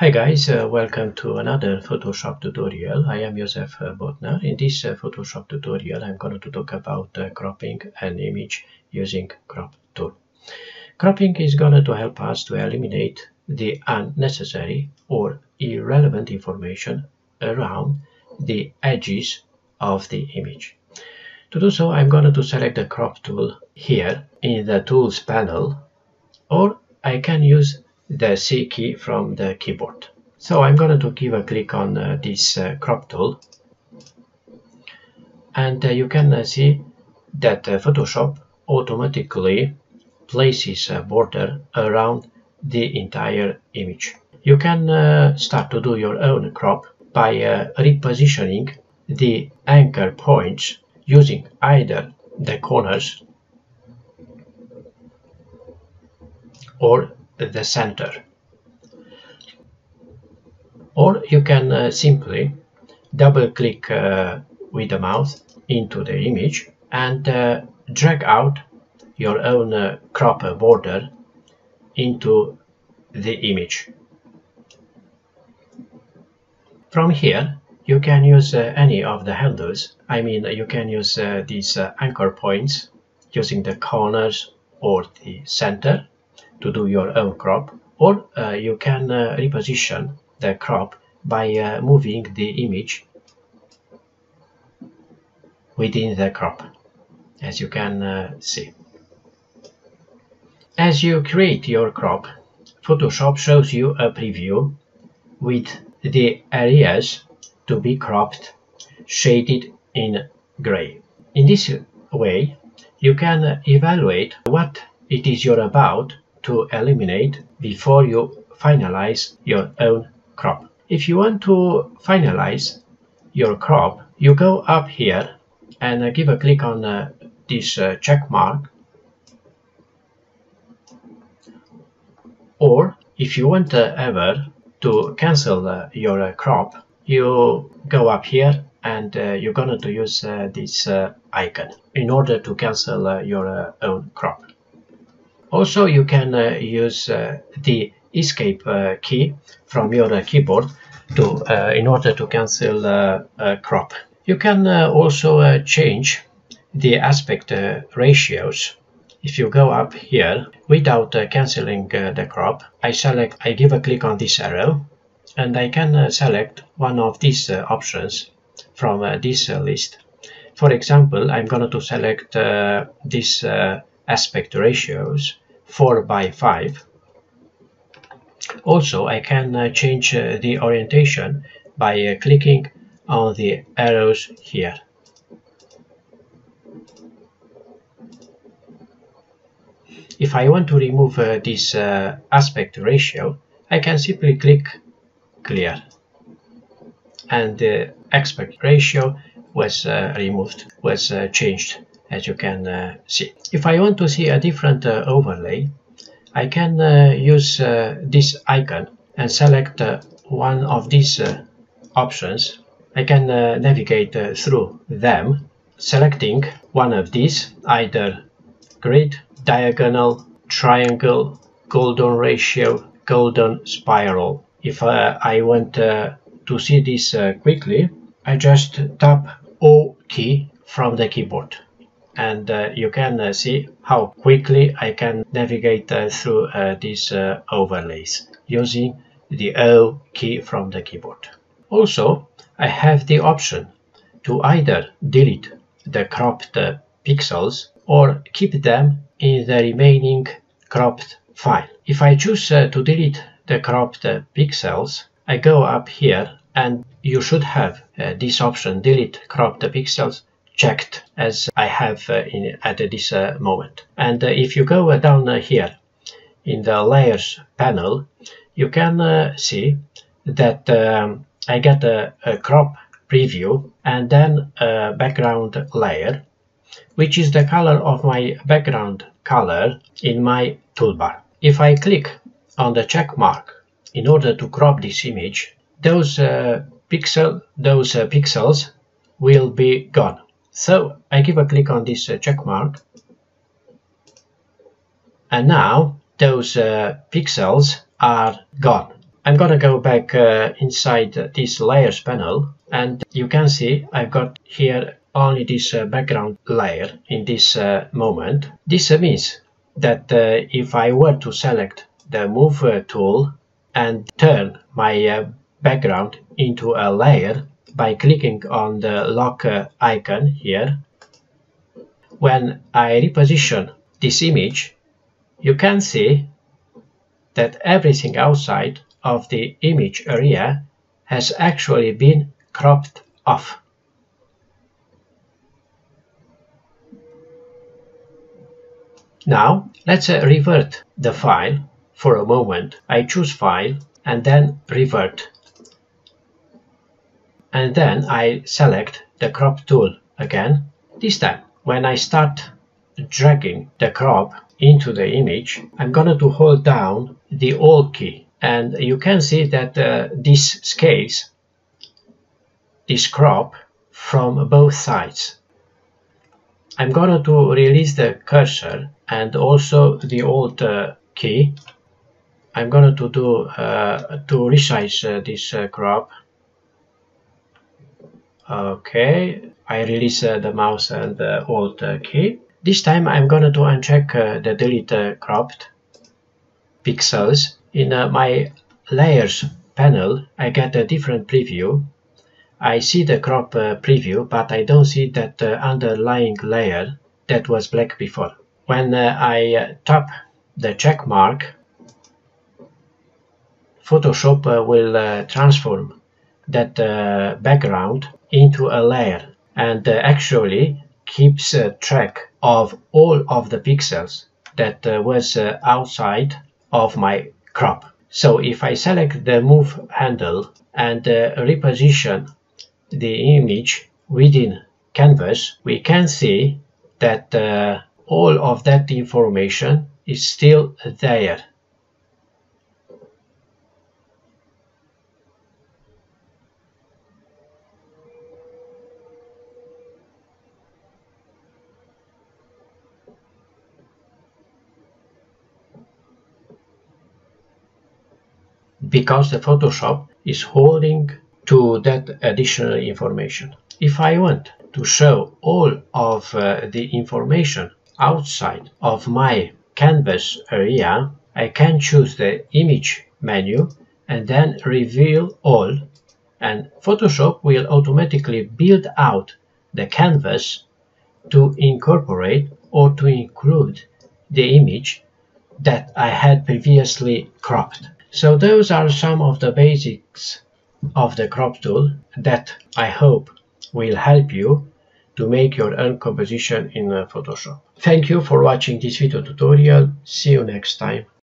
Hi guys, uh, welcome to another Photoshop tutorial. I am Josef uh, Botner. In this uh, Photoshop tutorial I'm going to talk about uh, cropping an image using crop tool. Cropping is going to help us to eliminate the unnecessary or irrelevant information around the edges of the image. To do so I'm going to select the crop tool here in the tools panel or I can use the C key from the keyboard. So I'm going to give a click on uh, this uh, crop tool and uh, you can uh, see that uh, Photoshop automatically places a border around the entire image. You can uh, start to do your own crop by repositioning the anchor points using either the corners or the center. Or you can uh, simply double click uh, with the mouse into the image and uh, drag out your own uh, crop border into the image. From here you can use uh, any of the handles. I mean you can use uh, these anchor points using the corners or the center to do your own crop or uh, you can uh, reposition the crop by uh, moving the image within the crop as you can see. As you create your crop, Photoshop shows you a preview with the areas to be cropped shaded in gray. In this way, you can evaluate what it is you're about to eliminate before you finalize your own crop. If you want to finalize your crop, you go up here and uh, give a click on uh, this uh, check mark. Or if you want uh, ever to cancel uh, your uh, crop, you go up here and you're going to use this icon in order to cancel your own crop. Also, you can uh, use uh, the escape uh, key from your keyboard to in order to cancel crop. You can also change the aspect ratios if you go up here without uh, cancelling uh, the crop I select I give a click on this arrow and I can uh, select one of these options from this list for example I'm going to select this aspect ratios 4 by 5 also I can uh, change uh, the orientation by uh, clicking on the arrows here. If I want to remove this aspect ratio I can simply click clear. And the aspect ratio was removed was changed as you can uh, see. If I want to see a different uh, overlay, I can uh, use this icon and select one of these options. I can navigate through them, selecting one of these, either grid, diagonal, triangle, golden ratio, golden spiral. If uh, I want uh, to see this uh, quickly, I just tap O key from the keyboard and uh, you can uh, see how quickly I can navigate uh, through these overlays using the O key from the keyboard. Also, I have the option to either delete the cropped pixels or keep them in the remaining cropped file. If I choose to delete the cropped pixels, I go up here and you should have this option delete cropped pixels checked as I have uh, in, at this uh, moment. And uh, if you go down here in the layers panel, you can see that um, I get a, a, crop preview and then a background layer, which is the color of my background color in my toolbar. If I click on the check mark in order to crop this image, those uh, pixel those uh, pixels will be gone. So I give a click on this uh, check mark and now those uh, pixels are gone I'm gonna go back uh, inside this layers panel and you can see I've got here only this uh, background layer in this uh, moment. This means that uh, if I were to select the move uh, tool and turn my background into a layer by clicking on the lock icon here, when I reposition this image, you can see that everything outside of the image area has actually been cropped off. Now let's uh, revert the file for a moment. I choose file and then revert. And then I select the crop tool again. This time when I start dragging the crop into the image, I'm going to hold down the Alt key and you can see that uh, this scales this crop from both sides. I'm going to release the cursor and also the Alt uh, key. I'm going to do uh, to resize uh, this uh, crop. Okay, I release uh, the mouse and the Alt key. This time I'm going to uncheck the delete cropped pixels. In my layers panel, I get a different preview I see the crop uh, preview, but I don't see that uh, underlying layer that was black before. When uh, I uh, tap the check mark, Photoshop uh, will uh, transform that background into a layer and uh, actually keeps track of all of the pixels that uh, was uh, outside of my crop. So if I select the move handle and reposition the image within canvas we can see that uh, all of that information is still there because the Photoshop is holding to that additional information. If I want to show all of uh, the information outside of my canvas area, I can choose the image menu and then reveal all and Photoshop will automatically build out the canvas to incorporate or to include the image that I had previously cropped. So those are some of the basics of the crop tool that I hope will help you to make your own composition in Photoshop. Thank you for watching this video tutorial. See you next time.